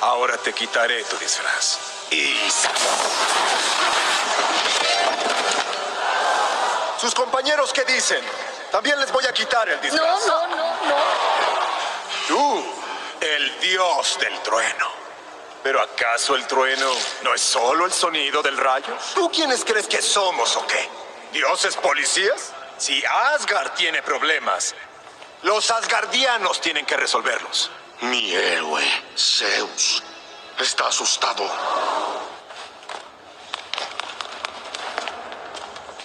Ahora te quitaré tu disfraz. Y ¿Sus compañeros qué dicen? También les voy a quitar el disfraz. No, no, no, no. Tú, el dios del trueno. ¿Pero acaso el trueno no es solo el sonido del rayo? ¿Tú quiénes crees que somos o qué? ¿Dioses policías? Si Asgard tiene problemas, los asgardianos tienen que resolverlos. Mi héroe, Zeus, está asustado.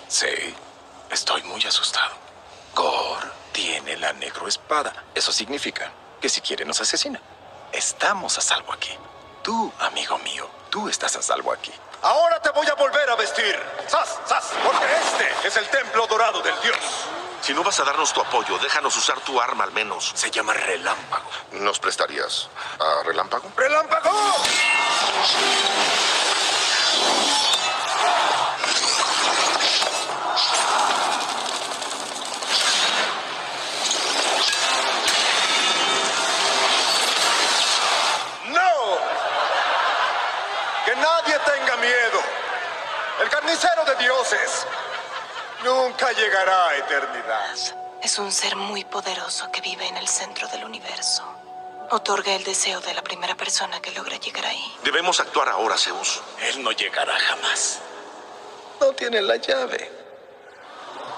Sí, estoy muy asustado. Gor tiene la negro espada. Eso significa que si quiere nos asesina. Estamos a salvo aquí. Tú, amigo mío, tú estás a salvo aquí. Ahora te voy a volver a vestir. ¡Sas, sas! Porque este es el templo dorado del dios. Si no vas a darnos tu apoyo, déjanos usar tu arma al menos. Se llama relámpago. ¿Nos prestarías a Relámpago? ¡Relámpago! ¡No! Que nadie tenga miedo. El carnicero de dioses nunca llegará a eternidad. Es un ser muy poderoso que vive en el centro del universo. Otorga el deseo de la primera persona que logra llegar ahí. Debemos actuar ahora, Zeus. Él no llegará jamás. No tiene la llave.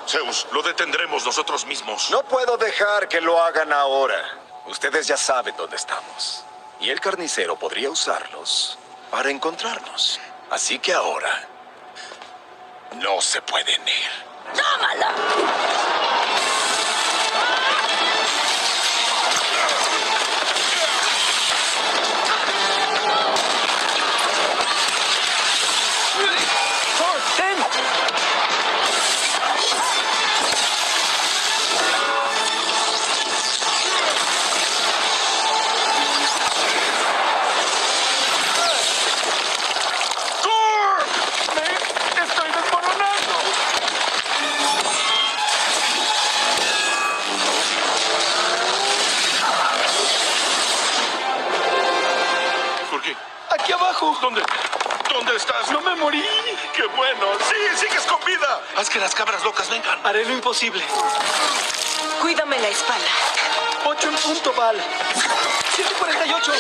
Zeus, lo detendremos nosotros mismos. No puedo dejar que lo hagan ahora. Ustedes ya saben dónde estamos. Y el carnicero podría usarlos para encontrarnos. Así que ahora no se pueden ir. ¡Tómala! ¡Estoy ¿Dónde? ¿Dónde estás? No me morí. Qué bueno. Sí, sigues con vida. Haz que las cabras locas vengan. Haré lo imposible. Cuídame la espalda. Ocho en punto, Val. 148.